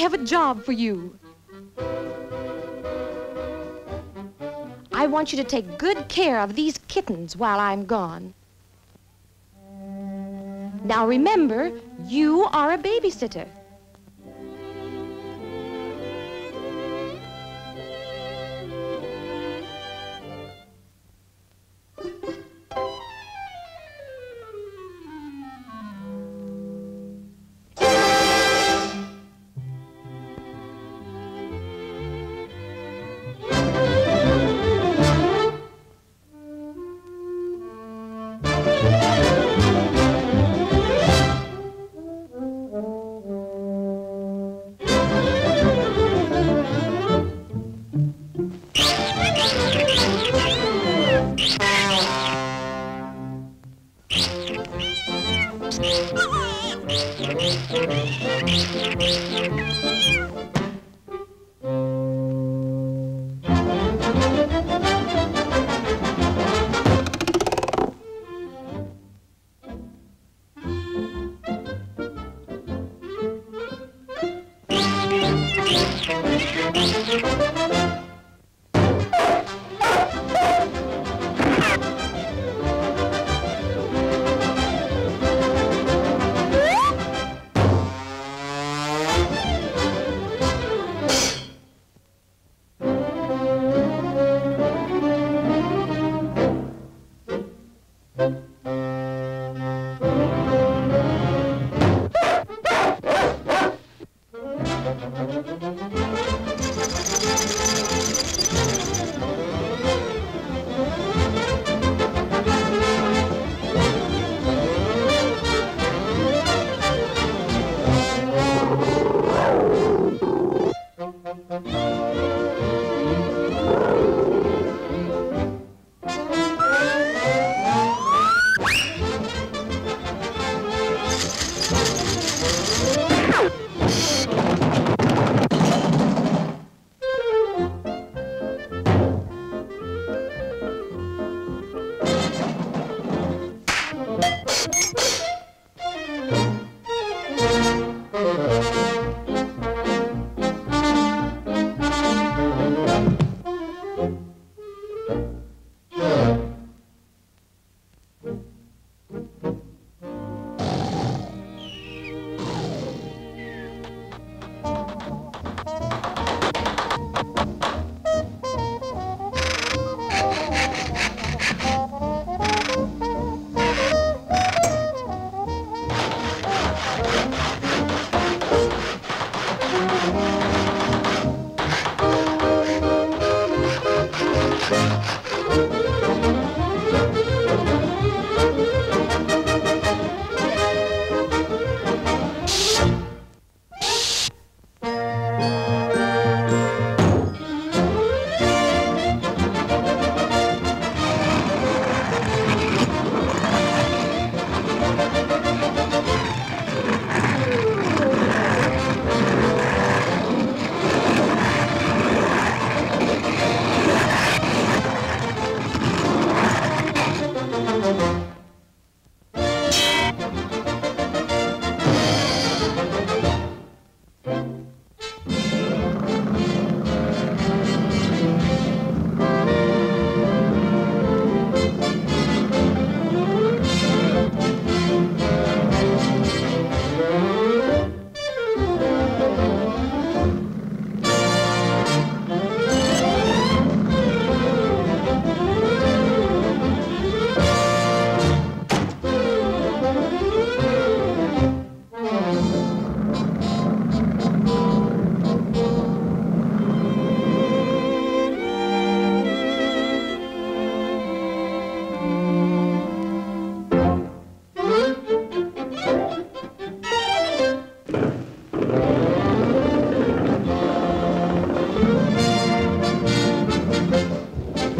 have a job for you. I want you to take good care of these kittens while I'm gone. Now remember, you are a babysitter. Thank you.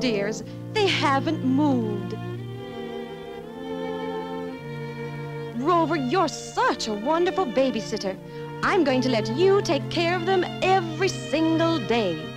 dears. They haven't moved. Rover, you're such a wonderful babysitter. I'm going to let you take care of them every single day.